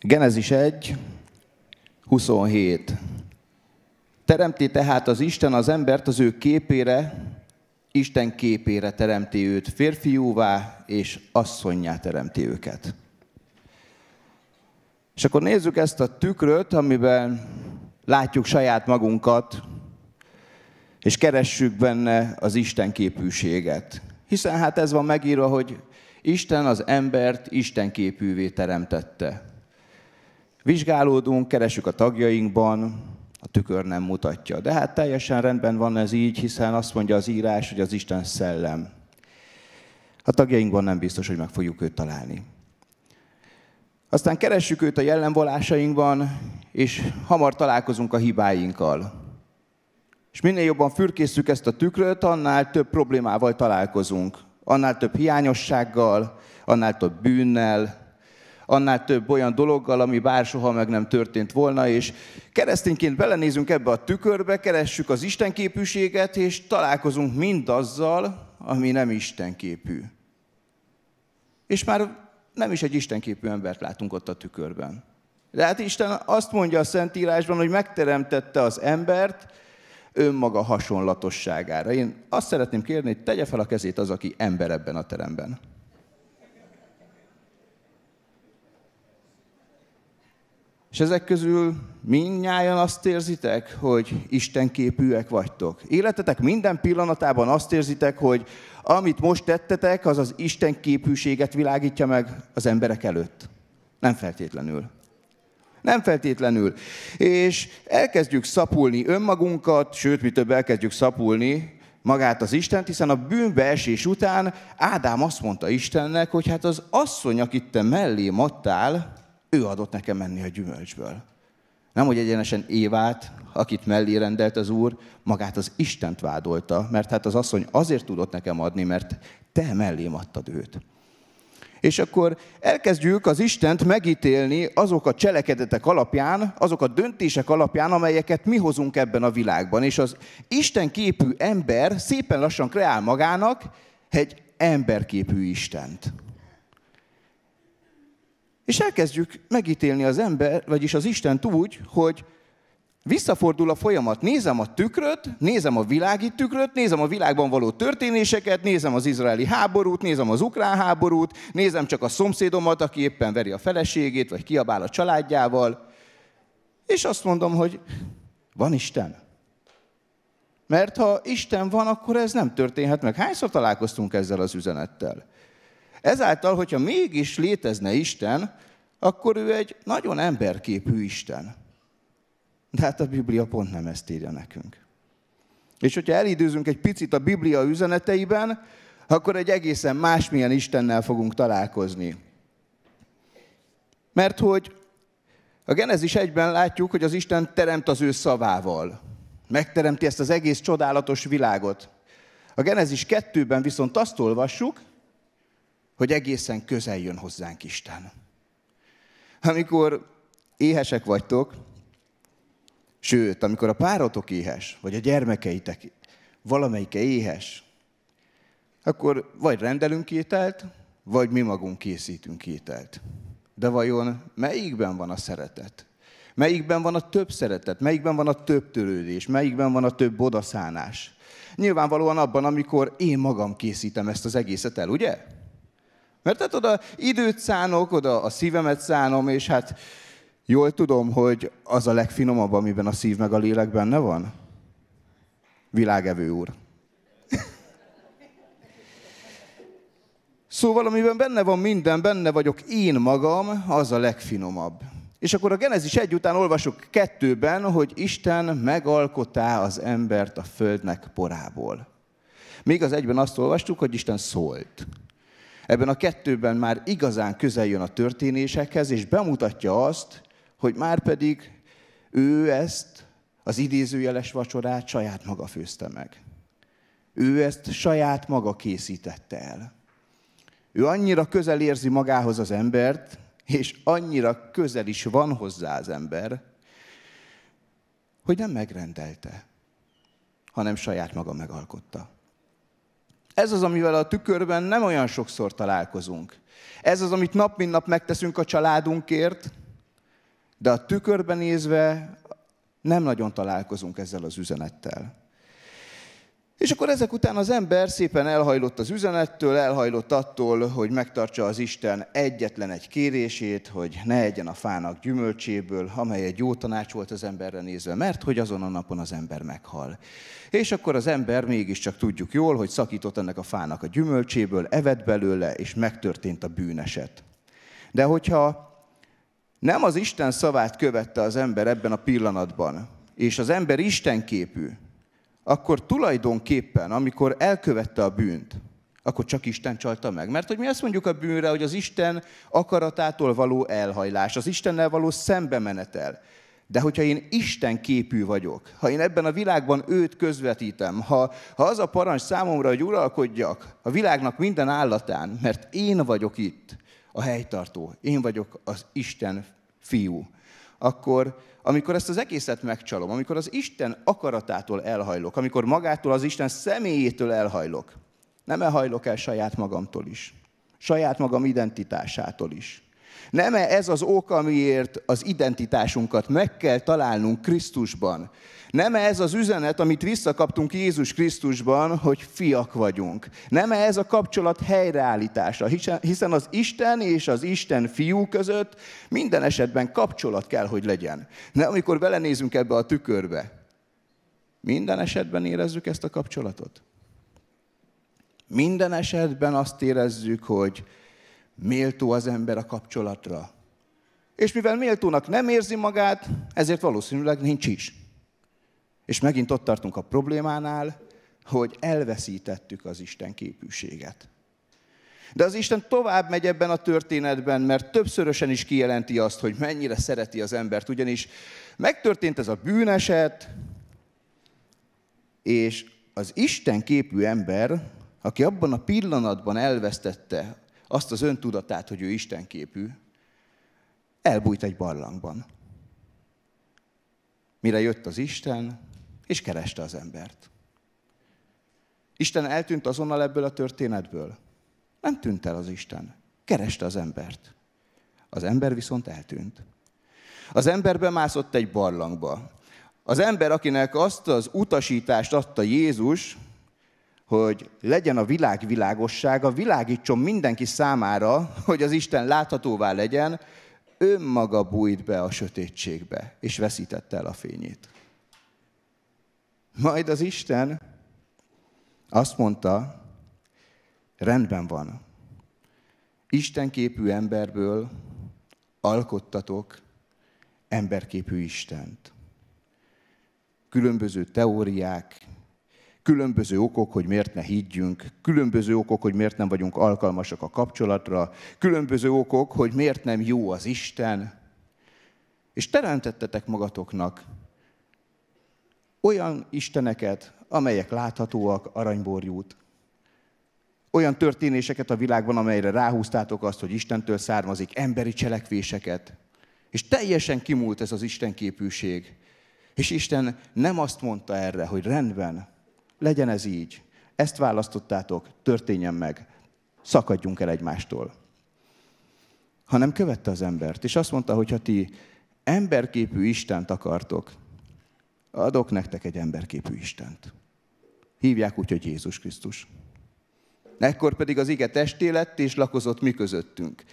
Genezis 1, 27. Teremti tehát az Isten az embert az ő képére, Isten képére teremti őt, férfiúvá és asszonyjá teremti őket. És akkor nézzük ezt a tükröt, amiben látjuk saját magunkat, és keressük benne az Isten képűséget. Hiszen hát ez van megírva, hogy Isten az embert Isten képűvé teremtette. Vizsgálódunk, keresünk a tagjainkban, a tükör nem mutatja. De hát teljesen rendben van ez így, hiszen azt mondja az írás, hogy az Isten szellem. A tagjainkban nem biztos, hogy meg fogjuk őt találni. Aztán keressük őt a jellemvolásainkban, és hamar találkozunk a hibáinkkal. És minél jobban fürkészük ezt a tükröt, annál több problémával találkozunk. Annál több hiányossággal, annál több bűnnel, annál több olyan dologgal, ami bár soha meg nem történt volna, és keresztényként belenézünk ebbe a tükörbe, keressük az istenképűséget, és találkozunk mindazzal, ami nem istenképű. És már nem is egy istenképű embert látunk ott a tükörben. De hát Isten azt mondja a Szentírásban, hogy megteremtette az embert önmaga hasonlatosságára. Én azt szeretném kérni, hogy tegye fel a kezét az, aki ember ebben a teremben. És ezek közül mindnyájan azt érzitek, hogy Isten képűek vagytok. Életetek minden pillanatában azt érzitek, hogy amit most tettetek, az az Isten képűséget világítja meg az emberek előtt. Nem feltétlenül. Nem feltétlenül. És elkezdjük szapulni önmagunkat, sőt, mi több elkezdjük szapulni magát az Istent, hiszen a bűnbeesés után Ádám azt mondta Istennek, hogy hát az asszony, akit te mellé adtál, ő adott nekem menni a gyümölcsből. Nem, hogy egyenesen Évát, akit mellé rendelt az Úr, magát az Istent vádolta, mert hát az asszony azért tudott nekem adni, mert te mellém adtad őt. És akkor elkezdjük az Istent megítélni azok a cselekedetek alapján, azok a döntések alapján, amelyeket mi hozunk ebben a világban. És az Isten képű ember szépen lassan kreál magának egy emberképű Istent. És elkezdjük megítélni az ember, vagyis az Istent úgy, hogy visszafordul a folyamat. Nézem a tükröt, nézem a világi tükröt, nézem a világban való történéseket, nézem az izraeli háborút, nézem az ukrán háborút, nézem csak a szomszédomat, aki éppen veri a feleségét, vagy kiabál a családjával, és azt mondom, hogy van Isten. Mert ha Isten van, akkor ez nem történhet meg. Hányszor találkoztunk ezzel az üzenettel? Ezáltal, hogyha mégis létezne Isten, akkor ő egy nagyon emberképű Isten. De hát a Biblia pont nem ezt írja nekünk. És hogyha elidőzünk egy picit a Biblia üzeneteiben, akkor egy egészen másmilyen Istennel fogunk találkozni. Mert hogy a Genezis egyben látjuk, hogy az Isten teremt az ő szavával. Megteremti ezt az egész csodálatos világot. A Genezis kettőben viszont azt olvassuk, hogy egészen közel jön hozzánk Isten. Amikor éhesek vagytok, sőt, amikor a párotok éhes, vagy a gyermekeitek valamelyike éhes, akkor vagy rendelünk ételt, vagy mi magunk készítünk ételt. De vajon melyikben van a szeretet? Melyikben van a több szeretet? Melyikben van a több törődés? Melyikben van a több odaszánás? Nyilvánvalóan abban, amikor én magam készítem ezt az egészet el, ugye? Mert hát oda időt szánok, oda a szívemet szánom, és hát jól tudom, hogy az a legfinomabb, amiben a szív meg a lélek benne van. Világevő úr. Szóval, amiben benne van minden, benne vagyok én magam, az a legfinomabb. És akkor a Genezis egy után olvasok kettőben, hogy Isten megalkotá az embert a földnek porából. Még az egyben azt olvastuk, hogy Isten szólt. Ebben a kettőben már igazán közel jön a történésekhez, és bemutatja azt, hogy már pedig ő ezt, az idézőjeles vacsorát saját maga főzte meg. Ő ezt saját maga készítette el. Ő annyira közel érzi magához az embert, és annyira közel is van hozzá az ember, hogy nem megrendelte, hanem saját maga megalkotta. Ez az, amivel a tükörben nem olyan sokszor találkozunk. Ez az, amit nap mint nap megteszünk a családunkért, De a tükörben nézve nem nagyon találkozunk ezzel az üzenettel. És akkor ezek után az ember szépen elhajlott az üzenettől, elhajlott attól, hogy megtartsa az Isten egyetlen egy kérését, hogy ne egyen a fának gyümölcséből, amely egy jó tanács volt az emberre nézve, mert hogy azon a napon az ember meghal. És akkor az ember mégiscsak tudjuk jól, hogy szakított ennek a fának a gyümölcséből, evett belőle, és megtörtént a bűneset. De hogyha nem az Isten szavát követte az ember ebben a pillanatban, és az ember Isten képű, akkor tulajdonképpen, amikor elkövette a bűnt, akkor csak Isten csalta meg. Mert hogy mi azt mondjuk a bűnre, hogy az Isten akaratától való elhajlás, az Istennel való szembemenetel. De hogyha én Isten képű vagyok, ha én ebben a világban őt közvetítem, ha, ha az a parancs számomra, hogy uralkodjak a világnak minden állatán, mert én vagyok itt, a helytartó, én vagyok az Isten fiú, akkor amikor ezt az egészet megcsalom, amikor az Isten akaratától elhajlok, amikor magától az Isten személyétől elhajlok, nem elhajlok el saját magamtól is, saját magam identitásától is. Nem -e ez az ok, amiért az identitásunkat meg kell találnunk Krisztusban? Nem -e ez az üzenet, amit visszakaptunk Jézus Krisztusban, hogy fiak vagyunk? Nem -e ez a kapcsolat helyreállítása? Hiszen az Isten és az Isten fiú között minden esetben kapcsolat kell, hogy legyen. De amikor belenézünk ebbe a tükörbe, minden esetben érezzük ezt a kapcsolatot? Minden esetben azt érezzük, hogy méltó az ember a kapcsolatra. És mivel méltónak nem érzi magát, ezért valószínűleg nincs is. És megint ott tartunk a problémánál, hogy elveszítettük az Isten képűséget. De az Isten tovább megy ebben a történetben, mert többszörösen is kijelenti azt, hogy mennyire szereti az embert. Ugyanis megtörtént ez a bűneset, és az Isten képű ember, aki abban a pillanatban elvesztette azt az öntudatát, hogy ő Isten képű, elbújt egy barlangban. Mire jött az Isten, és kereste az embert. Isten eltűnt azonnal ebből a történetből? Nem tűnt el az Isten. Kereste az embert. Az ember viszont eltűnt. Az ember bemászott egy barlangba. Az ember, akinek azt az utasítást adta Jézus, hogy legyen a világ világossága, világítson mindenki számára, hogy az Isten láthatóvá legyen, önmaga bújt be a sötétségbe, és veszítette el a fényét. Majd az Isten azt mondta, rendben van, Isten képű emberből alkottatok emberképű Istent. Különböző teóriák, különböző okok, hogy miért ne higgyünk, különböző okok, hogy miért nem vagyunk alkalmasak a kapcsolatra, különböző okok, hogy miért nem jó az Isten. És teremtettetek magatoknak olyan isteneket, amelyek láthatóak, aranyborjút, olyan történéseket a világban, amelyre ráhúztátok azt, hogy Istentől származik, emberi cselekvéseket. És teljesen kimúlt ez az Isten képűség. És Isten nem azt mondta erre, hogy rendben, legyen ez így. Ezt választottátok, történjen meg. Szakadjunk el egymástól. Hanem követte az embert, és azt mondta, hogy ha ti emberképű Istent akartok, adok nektek egy emberképű Istent. Hívják úgy, hogy Jézus Krisztus. Ekkor pedig az ige testé lett, és lakozott mi közöttünk.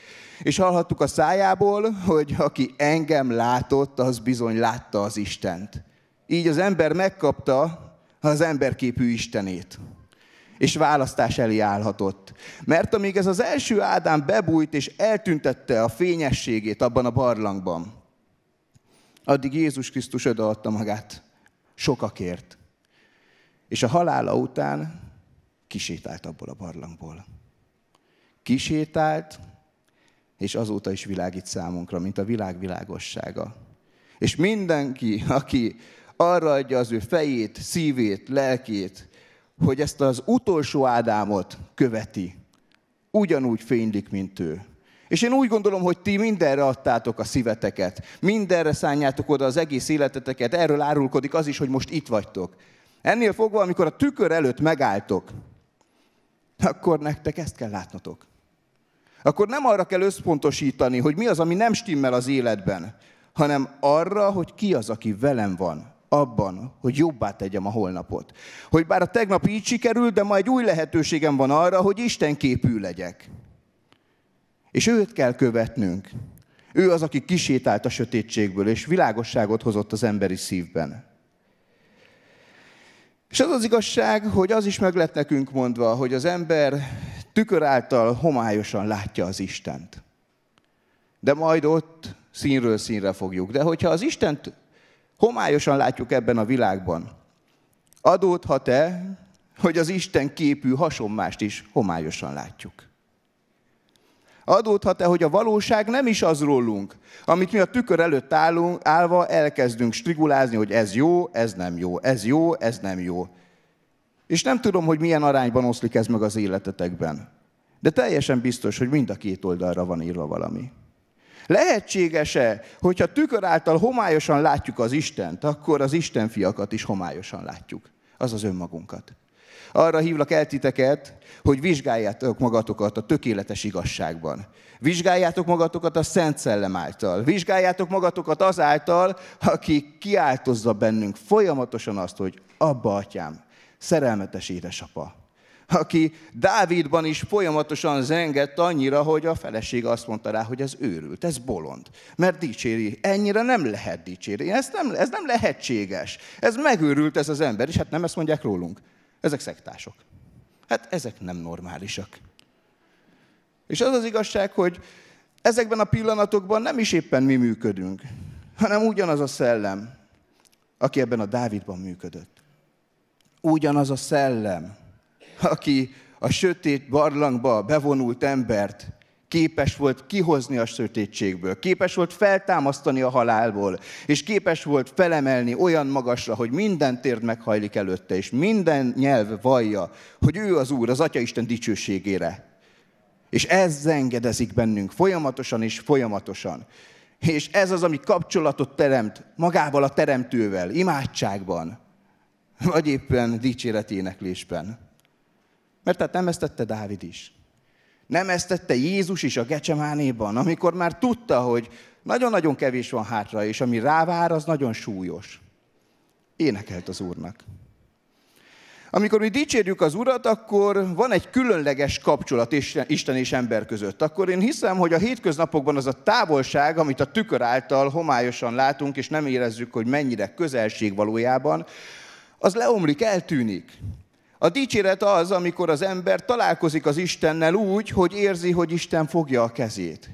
És hallhattuk a szájából, hogy aki engem látott, az bizony látta az Istent. Így az ember megkapta az emberképű Istenét. És választás elé állhatott. Mert amíg ez az első Ádám bebújt és eltüntette a fényességét abban a barlangban, addig Jézus Krisztus odaadta magát sokakért. És a halála után kisétált abból a barlangból. Kisétált, és azóta is világít számunkra, mint a világ világossága. És mindenki, aki arra adja az ő fejét, szívét, lelkét, hogy ezt az utolsó Ádámot követi, ugyanúgy fénylik, mint ő. És én úgy gondolom, hogy ti mindenre adtátok a szíveteket, mindenre szánjátok oda az egész életeteket, erről árulkodik az is, hogy most itt vagytok. Ennél fogva, amikor a tükör előtt megálltok, akkor nektek ezt kell látnotok. Akkor nem arra kell összpontosítani, hogy mi az, ami nem stimmel az életben, hanem arra, hogy ki az, aki velem van, abban, hogy jobbá tegyem a holnapot. Hogy bár a tegnap így sikerült, de ma egy új lehetőségem van arra, hogy Isten képű legyek. És őt kell követnünk. Ő az, aki kisétált a sötétségből, és világosságot hozott az emberi szívben. És az az igazság, hogy az is meg lett nekünk mondva, hogy az ember tükör által homályosan látja az Istent. De majd ott színről színre fogjuk. De hogyha az Istent homályosan látjuk ebben a világban, adódhat-e, hogy az Isten képű hasonmást is homályosan látjuk? Adódhat-e, hogy a valóság nem is az rólunk, amit mi a tükör előtt állunk, állva elkezdünk strigulázni, hogy ez jó, ez nem jó, ez jó, ez nem jó. És nem tudom, hogy milyen arányban oszlik ez meg az életetekben. De teljesen biztos, hogy mind a két oldalra van írva valami. Lehetséges-e, hogyha tükör által homályosan látjuk az Istent, akkor az Isten fiakat is homályosan látjuk, azaz önmagunkat. Arra hívlak el titeket, hogy vizsgáljátok magatokat a tökéletes igazságban. Vizsgáljátok magatokat a Szent Szellem által. Vizsgáljátok magatokat azáltal, aki kiáltozza bennünk folyamatosan azt, hogy abba, atyám, szerelmetes édesapa. Aki Dávidban is folyamatosan zengett annyira, hogy a feleség azt mondta rá, hogy ez őrült, ez bolond. Mert dicséri. Ennyire nem lehet dicsérni. Ez nem, ez nem lehetséges. Ez megőrült ez az ember, és hát nem ezt mondják rólunk. Ezek szektások. Hát ezek nem normálisak. És az az igazság, hogy ezekben a pillanatokban nem is éppen mi működünk, hanem ugyanaz a szellem, aki ebben a Dávidban működött. Ugyanaz a szellem, aki a sötét barlangba bevonult embert képes volt kihozni a sötétségből, képes volt feltámasztani a halálból, és képes volt felemelni olyan magasra, hogy minden térd meghajlik előtte, és minden nyelv vallja, hogy ő az Úr, az Atya Isten dicsőségére. És ez zengedezik bennünk folyamatosan és folyamatosan. És ez az, ami kapcsolatot teremt magával a teremtővel, imádságban, vagy éppen dicséreténeklésben. Mert tehát nem ezt tette Dávid is. Nem ezt tette Jézus is a Gecsemánéban, amikor már tudta, hogy nagyon-nagyon kevés van hátra, és ami rávár, az nagyon súlyos. Énekelt az Úrnak. Amikor mi dicsérjük az Urat, akkor van egy különleges kapcsolat Isten és ember között. Akkor én hiszem, hogy a hétköznapokban az a távolság, amit a tükör által homályosan látunk, és nem érezzük, hogy mennyire közelség valójában, az leomlik, eltűnik. A dicséret az, amikor az ember találkozik az Istennel úgy, hogy érzi, hogy Isten fogja a kezét.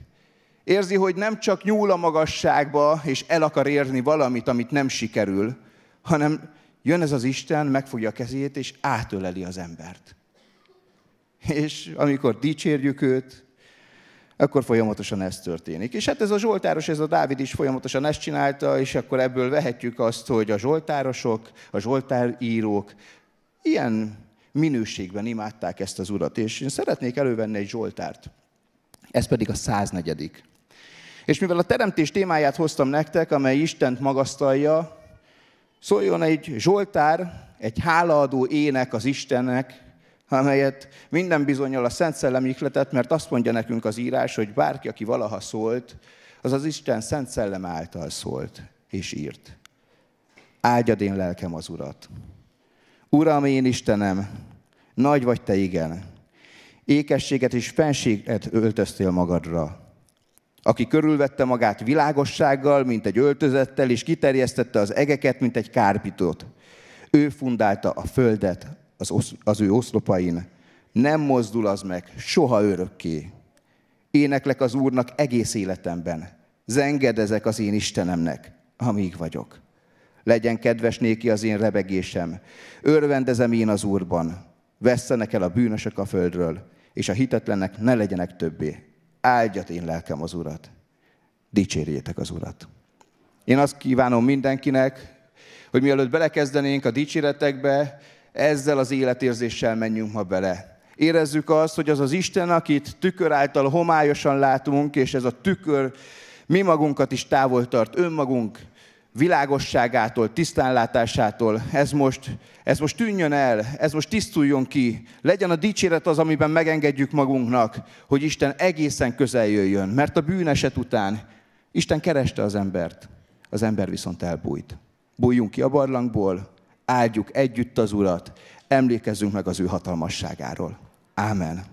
Érzi, hogy nem csak nyúl a magasságba, és el akar érni valamit, amit nem sikerül, hanem jön ez az Isten, megfogja a kezét, és átöleli az embert. És amikor dicsérjük őt, akkor folyamatosan ez történik. És hát ez a Zsoltáros, ez a Dávid is folyamatosan ezt csinálta, és akkor ebből vehetjük azt, hogy a Zsoltárosok, a Zsoltárírók Ilyen minőségben imádták ezt az urat, és én szeretnék elővenni egy Zsoltárt. Ez pedig a 104. És mivel a teremtés témáját hoztam nektek, amely Istent magasztalja, szóljon egy Zsoltár, egy hálaadó ének az Istennek, amelyet minden bizonyal a Szent Szellem ihletett, mert azt mondja nekünk az írás, hogy bárki, aki valaha szólt, az az Isten Szent Szellem által szólt és írt. Áldjad én lelkem az Urat. Uram, én Istenem, nagy vagy Te, igen. Ékességet és fenséget öltöztél magadra. Aki körülvette magát világossággal, mint egy öltözettel, és kiterjesztette az egeket, mint egy kárpitot. Ő fundálta a földet az, osz, az ő oszlopain. Nem mozdul az meg, soha örökké. Éneklek az Úrnak egész életemben. Zengedezek az én Istenemnek, amíg vagyok. Legyen kedves néki az én rebegésem. Örvendezem én az Úrban. Vesszenek el a bűnösök a földről, és a hitetlenek ne legyenek többé. Áldjat én lelkem az Urat. Dicsérjétek az Urat. Én azt kívánom mindenkinek, hogy mielőtt belekezdenénk a dicséretekbe, ezzel az életérzéssel menjünk ma bele. Érezzük azt, hogy az az Isten, akit tükör által homályosan látunk, és ez a tükör mi magunkat is távol tart, önmagunk világosságától, tisztánlátásától, ez most, ez most tűnjön el, ez most tisztuljon ki. Legyen a dicséret az, amiben megengedjük magunknak, hogy Isten egészen közel jöjjön. Mert a bűneset után Isten kereste az embert, az ember viszont elbújt. Bújjunk ki a barlangból, áldjuk együtt az Urat, emlékezzünk meg az ő hatalmasságáról. Ámen.